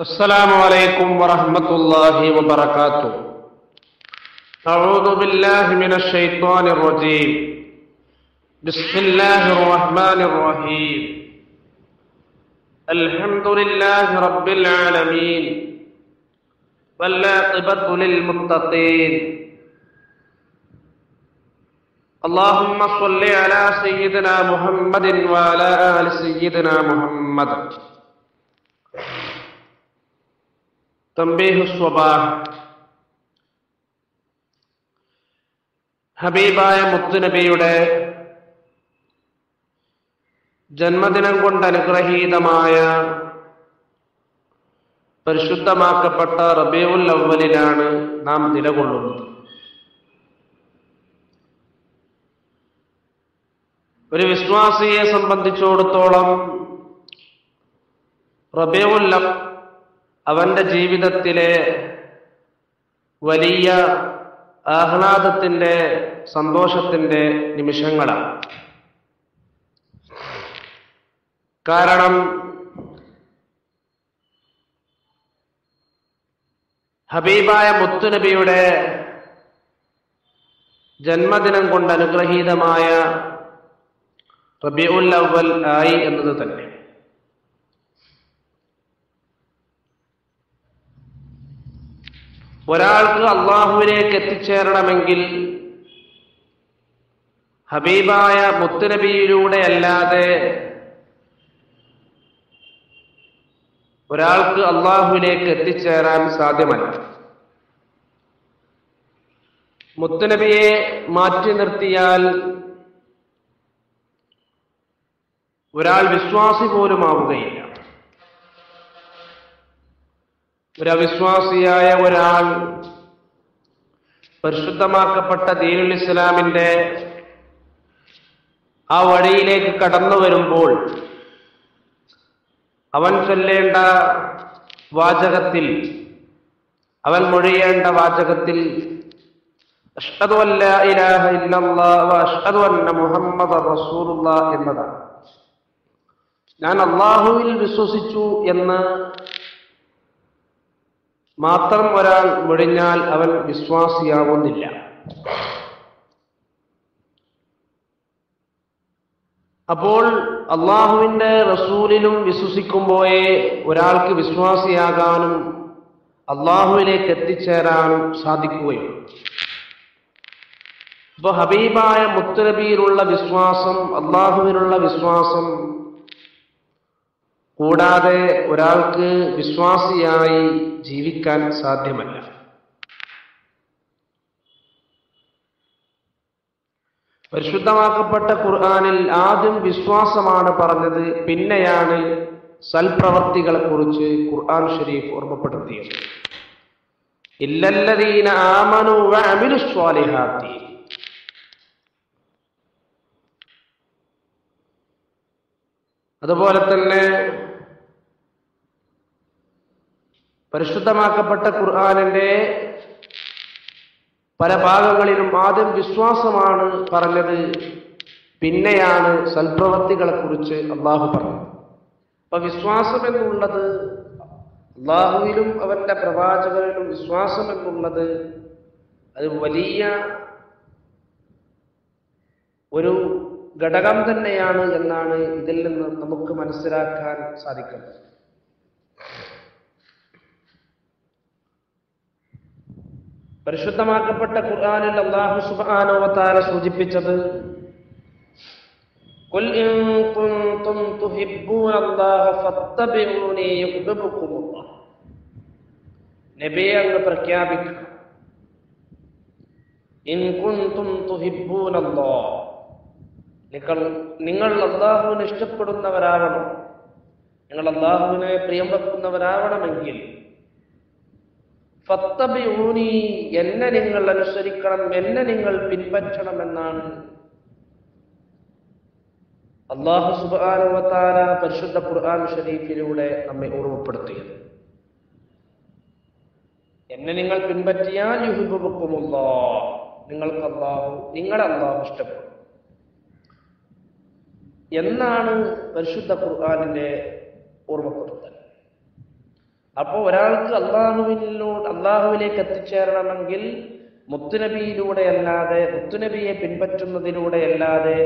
السلام عليكم ورحمة الله وبركاته. أعوذ بالله من الشيطان الرجيم. بسم الله الرحمن الرحيم. الحمد لله رب العالمين. والعاقبة للمتقين. اللهم صل على سيدنا محمد وعلى آل سيدنا محمد. തമ്പീഹു സ്വബാഹ്. ഹബീബായ മുത്തുനബിയുടെ ജന്മദിനം കൊണ്ട് അനുഗ്രഹീതമായ പരിശുദ്ധമാക്കപ്പെട്ട റബീഉൽ അവലിലാണ് നാം നിലകൊള്ളുന്നത്. ഒരു വിശ്വാസിയെ സംബന്ധിച്ചിടത്തോളം റബീഉൽ അവന്റെ ജീവിതത്തിലെ വലിയ ആഹ്ലാദത്തിന്റെ സന്തോഷത്തിന്റെ നിമിഷങ്ങളാണ്. കാരണം ഹബീബായ മുത്തുനബിയുടെ ജന്മദിനം കൊണ്ട് അനുഗ്രഹീതമായ റബിഉൽ അവൽ ആയി എന്നത് തന്നെ. ഒരാൾക്ക് അള്ളാഹുവിനേക്ക് എത്തിച്ചേരണമെങ്കിൽ ഹബീബായ മുത്തുനബിയിലൂടെ അല്ലാതെ ഒരാൾക്ക് അള്ളാഹുവിലേക്ക് എത്തിച്ചേരാൻ സാധ്യമല്ല. മുത്തുനബിയെ മാറ്റി നിർത്തിയാൽ ഒരാൾ വിശ്വാസി പോലും ആവുകയില്ല ഒരു അവിശ്വാസിയായ ഒരാൾ പരിശുദ്ധമാക്കപ്പെട്ട ദീനുൽ ഇസ്ലാമിന്റെ ആ വഴിയിലേക്ക് കടന്നു വരുമ്പോൾ അവൻ ചൊല്ലേണ്ട വാചകത്തിൽ അവൻ മൊഴിയേണ്ട വാചകത്തിൽ അഷ്ഹദു അല്ല ഇല്ലല്ലാഹ് വ അഷ്ഹദു അന്ന മുഹമ്മദ എന്നതാണ്. ഞാൻ അള്ളാഹുവിൽ വിശ്വസിച്ചു എന്ന് മാത്രം ഒരാൾ മുഴിഞ്ഞാൽ അവൻ വിശ്വാസിയാവുന്നില്ല. അപ്പോൾ അള്ളാഹുവിന്റെ റസൂലിലും വിശ്വസിക്കുമ്പോഴേ ഒരാൾക്ക് വിശ്വാസിയാകാനും അള്ളാഹുവിലേക്ക് എത്തിച്ചേരാനും സാധിക്കുകയുള്ളൂ ഇപ്പൊ ഹബീബായ മുത്തുനബിയിലുള്ള വിശ്വാസം അള്ളാഹുവിനുള്ള വിശ്വാസം കൂടാതെ ഒരാൾക്ക് വിശ്വാസിയായി ജീവിക്കാൻ സാധ്യമല്ല. പരിശുദ്ധമാക്കപ്പെട്ട ഖുർആാനിൽ ആദ്യം വിശ്വാസമാണ് പറഞ്ഞത് പിന്നെയാണ് സൽപ്രവർത്തികളെ കുറിച്ച് ഖുർആൻ ഷരീഫ് ഓർമ്മപ്പെടുത്തിയത്. ഇല്ലല്ലദീന ആമനു വഅമിലു സ്വാലിഹാത്തി. അതുപോലെ തന്നെ പരിശുദ്ധമാക്കപ്പെട്ട ഖുർആാനിന്റെ പല ഭാഗങ്ങളിലും ആദ്യം വിശ്വാസമാണ് പറഞ്ഞത് പിന്നെയാണ് സൽപ്രവർത്തികളെ കുറിച്ച് അള്ളാഹു പറഞ്ഞത്. അപ്പൊ വിശ്വാസം എന്നുള്ളത് അള്ളാഹുവിലും അവന്റെ പ്രവാചകരിലും വിശ്വാസം എന്നുള്ളത് അത് വലിയ ഒരു ഘടകം തന്നെയാണ് എന്നാണ് ഇതിൽ നിന്ന് നമുക്ക് മനസ്സിലാക്കാൻ സാധിക്കുന്നത്. പരിശുദ്ധമാക്കപ്പെട്ട ഖുർആനിൽ അള്ളാഹു സുബ്ഹാനഹുവതആല സൂചിപ്പിച്ചത് قل إن كنتم تحبون الله فاتبعوني يحببكم الله നബിയെ അങ്ങ് പ്രഖ്യാപിക്കുക ഇൻ കുന്തും തുഹിബ്ബൂന അല്ലാഹ് നിങ്ങൾ നിങ്ങൾ അള്ളാഹുവിനെ ഇഷ്ടപ്പെടുന്നവരാവണം നിങ്ങൾ അള്ളാഹുവിനെ പ്രിയം വെക്കുന്നവരാവണമെങ്കിൽ ഫത്തബിഊനി എന്നെ നിങ്ങൾ അനുസരിക്കണം എന്നെ നിങ്ങൾ പിൻപറ്റണം എന്നാണ് അള്ളാഹു സുബാനുവത്താര പരിശുദ്ധ ഖുർആൻ ഷരീഫിലൂടെ നമ്മെ ഓർമ്മപ്പെടുത്തിയത്. എന്നെ നിങ്ങൾ പിൻപറ്റിയാൽ യുഹിബുക്കുമുള്ളോ നിങ്ങൾക്ക് അള്ളാഹു നിങ്ങളെ അള്ളാഹു ഇഷ്ടപ്പെടും. എന്നാണ് പരിശുദ്ധ ഖുർആാനിന്റെ ഓർമ്മപ്പെടുത്തൽ. അപ്പോൾ ഒരാൾക്ക് അള്ളാഹുവിനോട് അള്ളാഹുവിലേക്ക് എത്തിച്ചേരണമെങ്കിൽ മുത്തുനബിയിലൂടെ അല്ലാതെ മുത്തുനബിയെ പിൻപറ്റുന്നതിലൂടെ അല്ലാതെ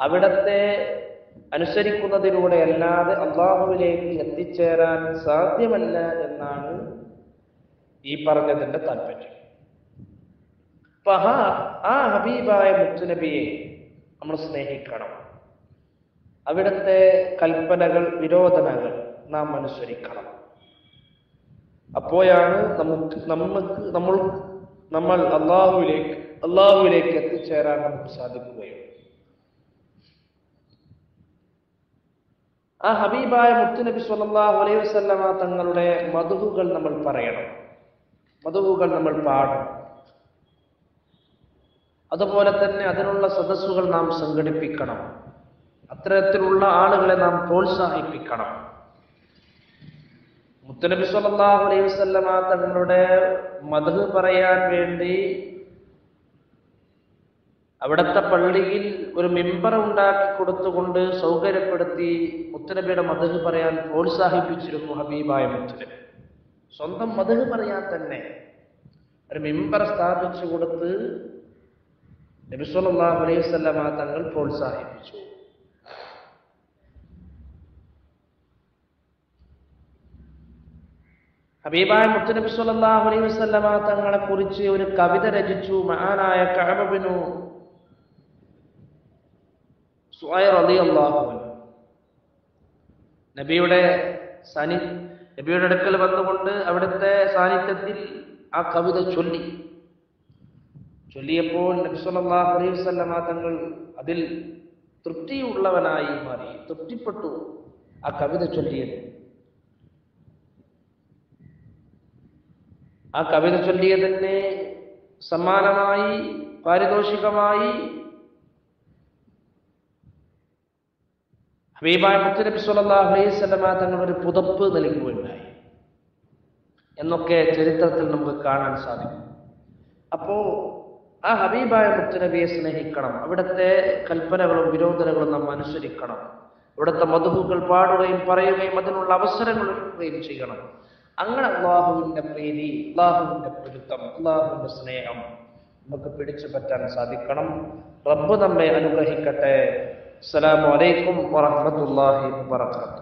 അവിടത്തെ അനുസരിക്കുന്നതിലൂടെ അല്ലാതെ അള്ളാഹുവിലേക്ക് എത്തിച്ചേരാൻ സാധ്യമല്ല എന്നാണ് ഈ പറഞ്ഞതിന്റെ താല്പര്യം. അപ്പൊ ആ ഹബീബായ മുത്തുനബിയെ നമ്മൾ സ്നേഹിക്കണം. അവിടുത്തെ കൽപ്പനകൾ വിരോധനകൾ നാം അനുസരിക്കണം. അപ്പോഴാണ് നമുക്ക് നമുക്ക് നമ്മൾ നമ്മൾ അള്ളാഹുവിലേക്ക് അള്ളാഹുവിലേക്ക് എത്തിച്ചേരാൻ നമുക്ക് സാധിക്കുകയുള്ളൂ. ആ ഹബീബായ മുത്തുനബി സ്വല്ലല്ലാഹു അലൈഹി വസല്ലമ തങ്ങളുടെ മധുവുകൾ നമ്മൾ പറയണം. മധുവുകൾ നമ്മൾ പാടണം. അതുപോലെ തന്നെ അതിനുള്ള സദസ്സുകൾ നാം സംഘടിപ്പിക്കണം. അത്തരത്തിലുള്ള ആളുകളെ നാം പ്രോത്സാഹിപ്പിക്കണം. മുത്തനബി സല്ലല്ലാഹു അലൈഹി വസല്ലമ തങ്ങളുടെ മധു പറയാൻ വേണ്ടി അവിടുത്തെ പള്ളിയിൽ ഒരു മെമ്പർ ഉണ്ടാക്കി കൊടുത്തുകൊണ്ട് സൗകര്യപ്പെടുത്തി മുത്തനബിയുടെ മധു പറയാൻ പ്രോത്സാഹിപ്പിച്ചിരുന്നു ഹബീബായ മുത്തനബി. സ്വന്തം മധു പറയാൻ തന്നെ ഒരു മെമ്പർ സ്ഥാപിച്ചു കൊടുത്ത് നബിസ്വല്ലാഹു അലൈഹി വസല്ലമ തങ്ങൾ പ്രോത്സാഹിപ്പിച്ചു. ഹബീബായ മുത്തനബി സല്ലാഹു അലൈഹി വസല്ലമ തങ്ങളെ കുറിച്ച് ഒരു കവിത രചിച്ചു. മഹാനായ കഴബിനു നബിയുടെ സാനി നബിയുടെ അടുക്കൽ വന്നുകൊണ്ട് അവിടുത്തെ സാന്നിധ്യത്തിൽ ആ കവിത ചൊല്ലി. ചൊല്ലിയപ്പോൾ നബി സല്ലാഹു അലൈഹി വസല്ലമ തങ്ങൾ അതിൽ തൃപ്തിയുള്ളവനായി മാറി തൃപ്തിപ്പെട്ടു ആ കവിത ചൊല്ലിയത്. ആ കവിത തന്നെ സമ്മാനമായി പാരിതോഷികമായി ഹബീബായ മുത്തനബി സല്ലല്ലാഹു അലൈഹി ഒരു പുതപ്പ് നൽകുകയുണ്ടായി. എന്നൊക്കെ ചരിത്രത്തിൽ നമുക്ക് കാണാൻ സാധിക്കും. അപ്പോ ആ ഹബീബായ മുത്തനബിയെ സ്നേഹിക്കണം. അവിടുത്തെ കൽപ്പനകളും വിരോധനകളും നാം അനുസരിക്കണം. ഇവിടുത്തെ മധുഹുകൾ പാടുകയും പറയുകയും അതിനുള്ള അവസരങ്ങൾ ഒരുക്കുകയും ചെയ്യണം. അങ്ങനെ അള്ളാഹുവിന്റെ പ്രീതി അള്ളാഹുവിന്റെ പൊരുത്തം അള്ളാഹുവിന്റെ സ്നേഹം നമുക്ക് പിടിച്ചു പറ്റാൻ സാധിക്കണം. റബ്ബ് നമ്മെ അനുഗ്രഹിക്കട്ടെ. അസ്സലാമു അലൈക്കും വറഹ്മത്തുള്ളാഹി വബറകാതുഹു.